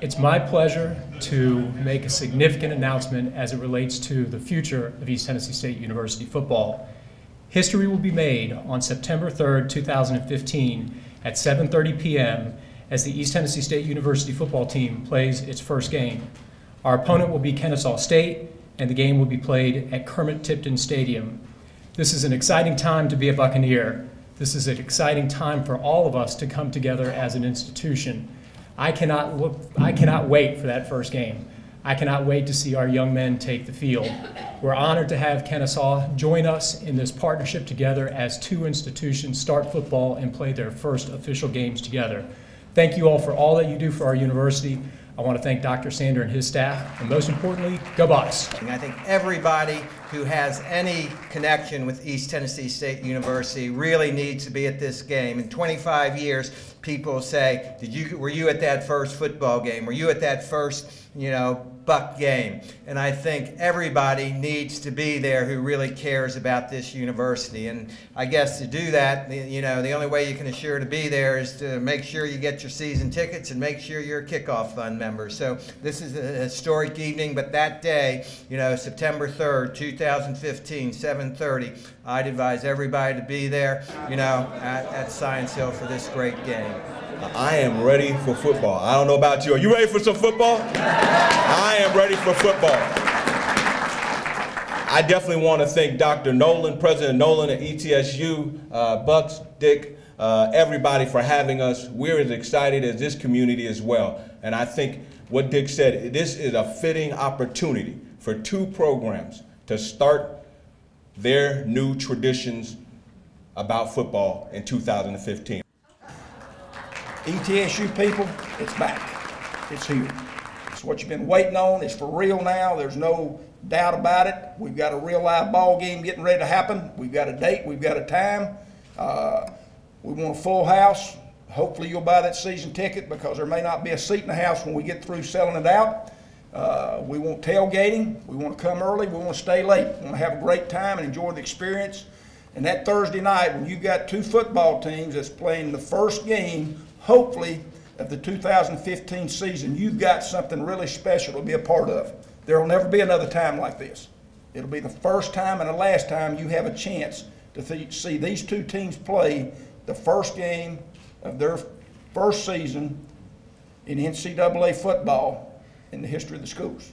It's my pleasure to make a significant announcement as it relates to the future of East Tennessee State University football. History will be made on September 3rd, 2015 at 7:30 p.m. as the East Tennessee State University football team plays its first game. Our opponent will be Kennesaw State and the game will be played at Kermit Tipton Stadium. This is an exciting time to be a Buccaneer. This is an exciting time for all of us to come together as an institution. I cannot look I cannot wait for that first game. I cannot wait to see our young men take the field. We're honored to have Kennesaw join us in this partnership together as two institutions start football and play their first official games together. Thank you all for all that you do for our university. I want to thank Dr. Sander and his staff, and most importantly, go Bucs. I think everybody who has any connection with East Tennessee State University really needs to be at this game. In 25 years, people say, "Did you were you at that first football game? Were you at that first, you know, Buc game?" And I think everybody needs to be there who really cares about this university. And I guess to do that, you know, the only way you can assure to be there is to make sure you get your season tickets and make sure you're a kickoff fund member. So this is a historic evening, but that day, you know, September 3rd, 2015, 7:30, I'd advise everybody to be there, you know, at, at Science Hill for this great game. I am ready for football. I don't know about you. Are you ready for some football? I am ready for football. I definitely want to thank Dr. Noland, President Noland at ETSU, uh, Bucs, Dick, uh, everybody for having us. We're as excited as this community as well. And I think what Dick said, this is a fitting opportunity for two programs to start their new traditions about football in 2015. ETSU people, it's back. It's here. It's what you've been waiting on. It's for real now. There's no doubt about it. We've got a real live ball game getting ready to happen. We've got a date. We've got a time. Uh, we want a full house. Hopefully you'll buy that season ticket because there may not be a seat in the house when we get through selling it out. Uh, we want tailgating. We want to come early. We want to stay late. We want to have a great time and enjoy the experience. And that Thursday night, when you've got two football teams that's playing the first game, hopefully, of the 2015 season, you've got something really special to be a part of. There will never be another time like this. It'll be the first time and the last time you have a chance to see these two teams play the first game of their first season in NCAA football in the history of the schools.